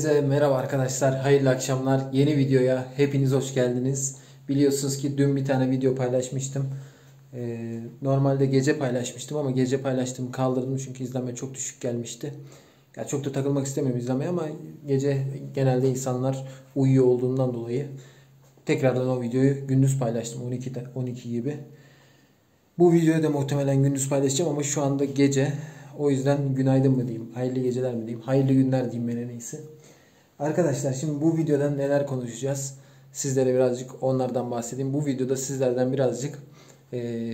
Herkese merhaba arkadaşlar. Hayırlı akşamlar. Yeni videoya hepiniz hoş geldiniz. Biliyorsunuz ki dün bir tane video paylaşmıştım. Ee, normalde gece paylaşmıştım ama gece paylaştığımı kaldırdım çünkü izlenme çok düşük gelmişti. Ya çok da takılmak istemiyorum izlemeye ama gece genelde insanlar uyuyor olduğundan dolayı tekrardan o videoyu gündüz paylaştım 12 12 gibi. Bu videoyu da muhtemelen gündüz paylaşacağım ama şu anda gece o yüzden günaydın mı diyeyim, hayırlı geceler mi diyeyim, hayırlı günler diyeyim ben en iyisi. Arkadaşlar şimdi bu videoda neler konuşacağız? Sizlere birazcık onlardan bahsedeyim. Bu videoda sizlerden birazcık e,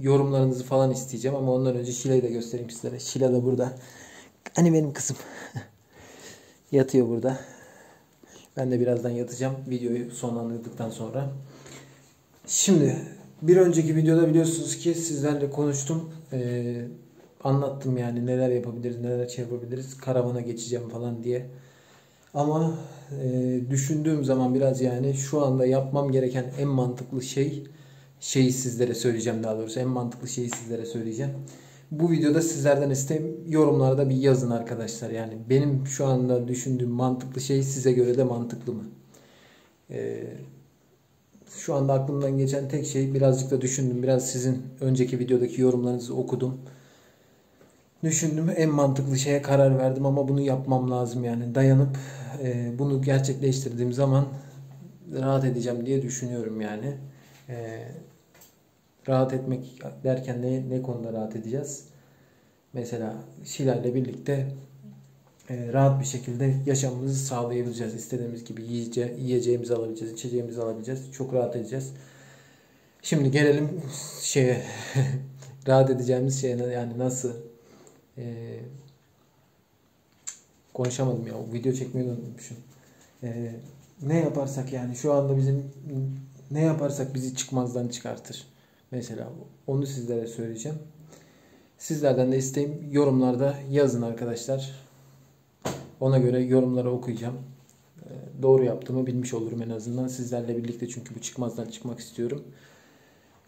yorumlarınızı falan isteyeceğim ama ondan önce Şile'yi de göstereyim sizlere. Şile de burada. Hani benim kızım. Yatıyor burada. Ben de birazdan yatacağım videoyu sonlandırdıktan sonra. Şimdi bir önceki videoda biliyorsunuz ki sizlerle konuştum. Ee, anlattım yani neler yapabiliriz, neler şey yapabiliriz. Karavana geçeceğim falan diye. Ama e, düşündüğüm zaman biraz yani şu anda yapmam gereken en mantıklı şey şeyi sizlere söyleyeceğim daha doğrusu. En mantıklı şeyi sizlere söyleyeceğim. Bu videoda sizlerden isteğim yorumlarda bir yazın arkadaşlar. Yani benim şu anda düşündüğüm mantıklı şey size göre de mantıklı mı? Ee, şu anda aklımdan geçen tek şey birazcık da düşündüm. Biraz sizin önceki videodaki yorumlarınızı okudum. Düşündüm en mantıklı şeye karar verdim ama bunu yapmam lazım yani. Dayanıp e, bunu gerçekleştirdiğim zaman rahat edeceğim diye düşünüyorum yani. E, rahat etmek derken ne, ne konuda rahat edeceğiz? Mesela Şila birlikte e, rahat bir şekilde yaşamımızı sağlayabileceğiz. İstediğimiz gibi yiyece, yiyeceğimizi alabileceğiz, içeceğimizi alabileceğiz. Çok rahat edeceğiz. Şimdi gelelim şeye rahat edeceğimiz şeye yani nasıl e, konuşamadım ya. Video çekmeyi unutmuşum. E, ne yaparsak yani şu anda bizim ne yaparsak bizi çıkmazdan çıkartır. Mesela onu sizlere söyleyeceğim. Sizlerden de isteğim yorumlarda yazın arkadaşlar. Ona göre yorumları okuyacağım. Ee, doğru yaptığımı bilmiş olurum en azından sizlerle birlikte çünkü bu çıkmazdan çıkmak istiyorum.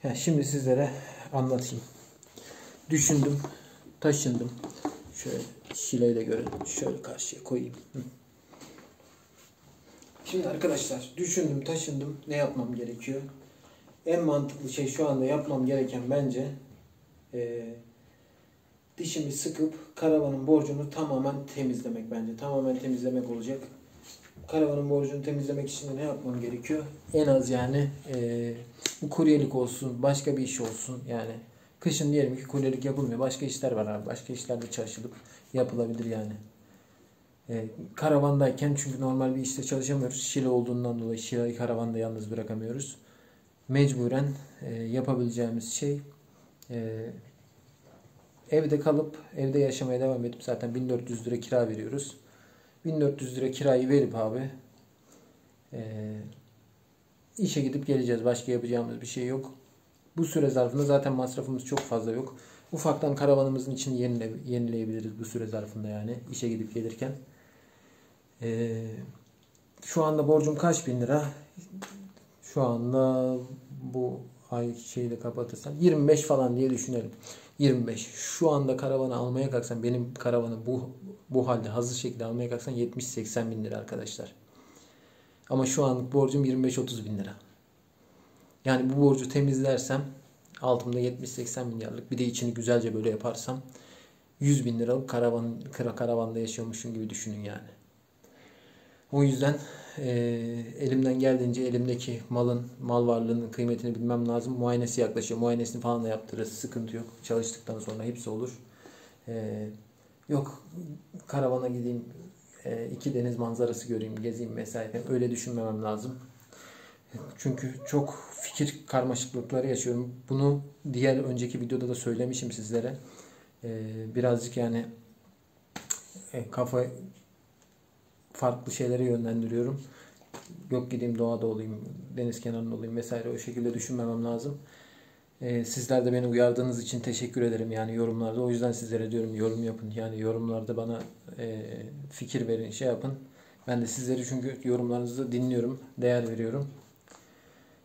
Yani şimdi sizlere anlatayım. Düşündüm, taşındım. Şöyle şileyi de görelim. Şöyle karşıya koyayım. Şimdi arkadaşlar düşündüm, taşındım. Ne yapmam gerekiyor? En mantıklı şey şu anda yapmam gereken bence e, dişimi sıkıp karavanın borcunu tamamen temizlemek bence. Tamamen temizlemek olacak. Karavanın borcunu temizlemek için de ne yapmam gerekiyor? En az yani e, bu kuryelik olsun, başka bir iş olsun yani. Kışın diyelim ki kuryelik yapılmıyor. Başka işler var abi. Başka işlerde çalışılıp yapılabilir yani. E, karavandayken çünkü normal bir işte çalışamıyoruz. Şile olduğundan dolayı Şile'yi karavanda yalnız bırakamıyoruz. Mecburen e, yapabileceğimiz şey e, evde kalıp evde yaşamaya devam edip zaten 1400 lira kira veriyoruz. 1400 lira kirayı verip abi e, işe gidip geleceğiz. Başka yapacağımız bir şey yok. Bu süre zarfında zaten masrafımız çok fazla yok. Ufaktan karavanımızın içini yenile, yenileyebiliriz bu süre zarfında yani işe gidip gelirken. Ee, şu anda borcum kaç bin lira? Şu anda bu ay şeyi de kapatırsam 25 falan diye düşünelim. 25. Şu anda karavanı almaya kalksan benim karavanı bu bu halde hazır şekilde almaya kalksan 70-80 bin lira arkadaşlar. Ama şu anlık borcum 25-30 bin lira. Yani bu borcu temizlersem altımda 70-80 milyarlık bir de içini güzelce böyle yaparsam 100 bin liralık karavan, karavanda yaşıyormuşum gibi düşünün yani. O yüzden e, elimden geldiğince elimdeki malın, mal varlığının kıymetini bilmem lazım. Muayenesi yaklaşıyor. Muayenesini falan da yaptırırız. Sıkıntı yok. Çalıştıktan sonra hepsi olur. E, yok karavana gideyim, e, iki deniz manzarası göreyim, gezeyim vesaire. Öyle düşünmemem lazım. Çünkü çok fikir karmaşıklıkları yaşıyorum. Bunu diğer önceki videoda da söylemişim sizlere. Ee, birazcık yani e, kafa farklı şeylere yönlendiriyorum. Yok gideyim doğada olayım, deniz kenarında olayım vesaire o şekilde düşünmemem lazım. Ee, sizler de beni uyardığınız için teşekkür ederim yani yorumlarda. O yüzden sizlere diyorum yorum yapın. Yani yorumlarda bana e, fikir verin, şey yapın. Ben de sizleri çünkü yorumlarınızı dinliyorum, değer veriyorum.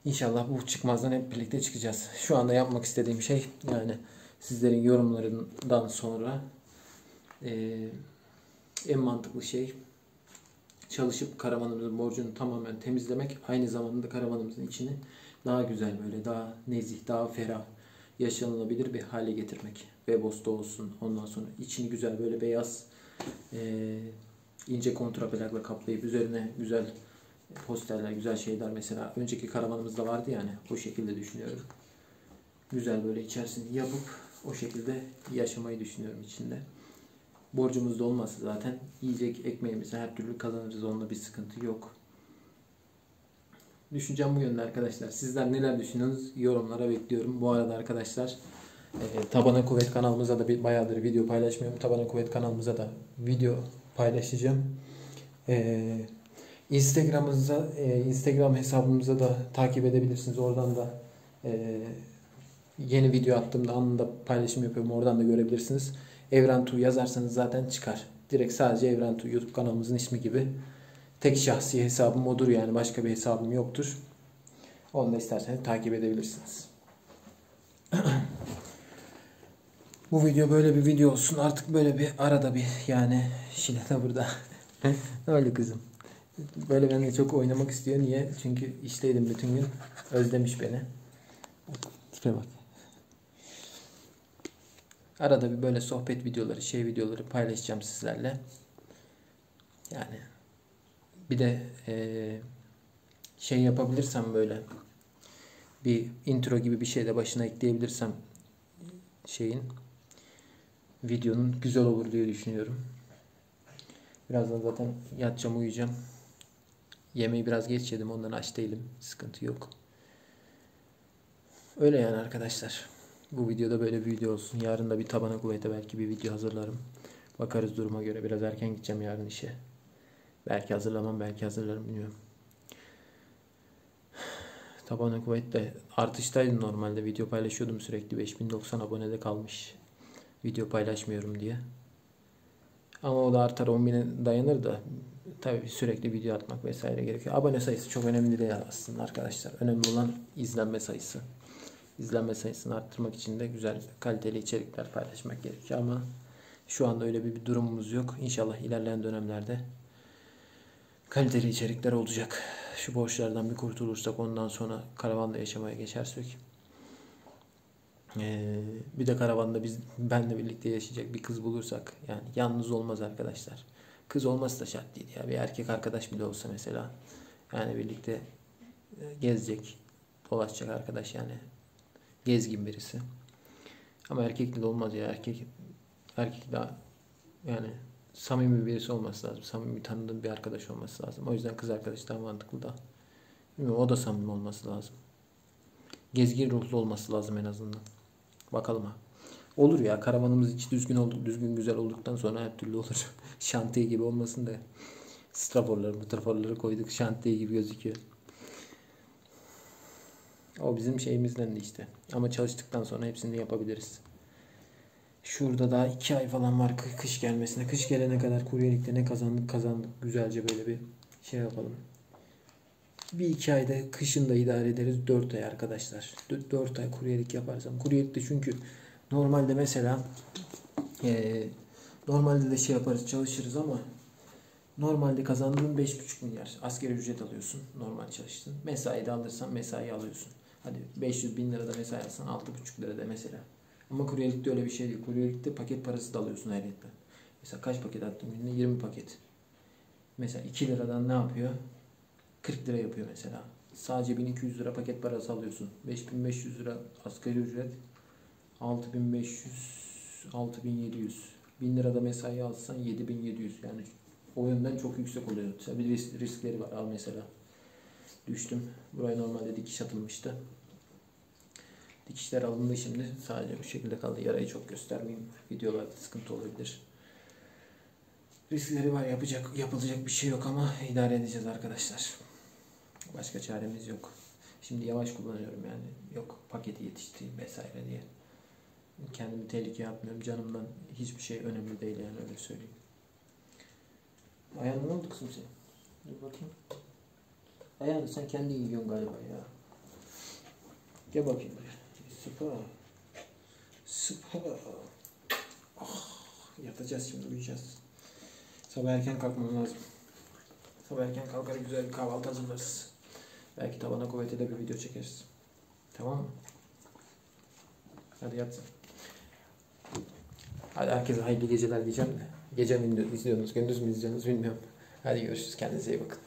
İnşallah bu çıkmazdan hep birlikte çıkacağız. Şu anda yapmak istediğim şey yani sizlerin yorumlarından sonra e, en mantıklı şey çalışıp karavanımızın borcunu tamamen temizlemek aynı zamanda karavanımızın içini daha güzel böyle daha nezih, daha ferah, yaşanılabilir bir hale getirmek. Webos'ta olsun. Ondan sonra içini güzel böyle beyaz e, ince kontraplakla kaplayıp üzerine güzel posterler, güzel şeyler mesela önceki karavanımızda vardı yani o şekilde düşünüyorum. Güzel böyle içerisini yapıp o şekilde yaşamayı düşünüyorum içinde. Borcumuz da olmazsa zaten yiyecek ekmeğimizi her türlü kazanırız. Onda bir sıkıntı yok. Düşüncem bu yönde arkadaşlar. Sizler neler düşünüyorsunuz? Yorumlara bekliyorum. Bu arada arkadaşlar e, Tabana Kuvvet kanalımıza da bir bayağıdır video paylaşmıyorum. Tabana Kuvvet kanalımıza da video paylaşacağım. E, Instagram'ımıza, e, Instagram hesabımıza da takip edebilirsiniz. Oradan da e, yeni video attığımda anında paylaşım yapıyorum. Oradan da görebilirsiniz. Evren Tu yazarsanız zaten çıkar. Direkt sadece Evren Tu YouTube kanalımızın ismi gibi. Tek şahsi hesabım odur yani. Başka bir hesabım yoktur. Onu da isterseniz takip edebilirsiniz. Bu video böyle bir video olsun. Artık böyle bir arada bir yani Şile de burada. Öyle kızım. Böyle benimle çok oynamak istiyor. Niye? Çünkü işteydim bütün gün. Özlemiş beni. Tipe bak. Arada bir böyle sohbet videoları, şey videoları paylaşacağım sizlerle. Yani bir de e, şey yapabilirsem böyle bir intro gibi bir şey de başına ekleyebilirsem şeyin videonun güzel olur diye düşünüyorum. Birazdan zaten yatacağım uyuyacağım. Yemeği biraz geç yedim ondan aç değilim. Sıkıntı yok. Öyle yani arkadaşlar. Bu videoda böyle bir video olsun. Yarın da bir tabana kuvvete belki bir video hazırlarım. Bakarız duruma göre. Biraz erken gideceğim yarın işe. Belki hazırlamam, belki hazırlarım bilmiyorum. Tabana kuvvet de artıştaydı normalde. Video paylaşıyordum sürekli. 5090 abonede kalmış. Video paylaşmıyorum diye. Ama o da artar 10.000'e dayanır da tabii sürekli video atmak vesaire gerekiyor. Abone sayısı çok önemli değil aslında arkadaşlar. Önemli olan izlenme sayısı. İzlenme sayısını arttırmak için de güzel kaliteli içerikler paylaşmak gerekiyor ama şu anda öyle bir, bir durumumuz yok. İnşallah ilerleyen dönemlerde kaliteli içerikler olacak. Şu borçlardan bir kurtulursak ondan sonra karavanda yaşamaya geçersek ee, bir de karavanda biz benle birlikte yaşayacak bir kız bulursak yani yalnız olmaz arkadaşlar. Kız olması da şart değil ya. Bir erkek arkadaş bile olsa mesela yani birlikte e, gezecek, dolaşacak arkadaş yani gezgin birisi. Ama erkekle de olmaz ya. Erkek erkek daha yani samimi birisi olması lazım. Samimi tanıdığım bir arkadaş olması lazım. O yüzden kız arkadaş daha mantıklı da. Bilmiyorum, o da samimi olması lazım. Gezgin ruhlu olması lazım en azından. Bakalım ha. Olur ya karavanımız içi düzgün olduk, düzgün güzel olduktan sonra her türlü olur. şantiye gibi olmasın da. Straforları, straforları koyduk şantiye gibi gözüküyor. O bizim şeyimizden de işte. Ama çalıştıktan sonra hepsini yapabiliriz. Şurada daha iki ay falan var kış gelmesine. Kış gelene kadar kuryelikte ne kazandık kazandık. Güzelce böyle bir şey yapalım. Bir iki ayda kışın da idare ederiz. Dört ay arkadaşlar. Dört ay kuryelik yaparsam. Kuryelikte çünkü normalde mesela e, normalde de şey yaparız çalışırız ama normalde kazandığın 5,5 milyar askeri ücret alıyorsun normal çalıştın. Mesai de alırsan mesai alıyorsun. Hadi 500 bin lirada mesai alsan 6,5 lirada mesela. Ama kuryelikte öyle bir şey değil. Kuryelikte paket parası da alıyorsun ayrıca. Mesela kaç paket attın günde? 20 paket. Mesela 2 liradan ne yapıyor? 40 lira yapıyor mesela. Sadece 1200 lira paket parası alıyorsun. 5500 lira asgari ücret. 6500 6700 1000 lirada mesai alsan 7700 yani o yönden çok yüksek oluyor. Tabii risk, riskleri var. Al mesela düştüm. Buraya normalde dikiş atılmıştı. Dikişler alındı şimdi. Sadece bu şekilde kaldı. Yarayı çok göstermeyeyim. Videolarda sıkıntı olabilir. Riskleri var. Yapacak, yapılacak bir şey yok ama idare edeceğiz arkadaşlar. Başka çaremiz yok. Şimdi yavaş kullanıyorum yani. Yok paketi yetiştireyim vesaire diye. Kendimi tehlikeye atmıyorum. Canımdan hiçbir şey önemli değil yani öyle söyleyeyim. Ayağına ne oldu kızım senin? Dur bakayım. Ayağını sen kendi yiyorsun galiba ya. Gel bakayım buraya. Sıpa. Sıpa. Oh, yatacağız şimdi uyuyacağız. Sabah erken kalkmam lazım. Sabah erken kalkar güzel bir kahvaltı hazırlarız. Belki tabana kuvvete de bir video çekeriz. Tamam mı? Hadi yat. Hadi herkese hayırlı geceler diyeceğim de. Gece mi izliyorsunuz, gündüz mü izliyorsunuz bilmiyorum. Hadi görüşürüz. Kendinize iyi bakın.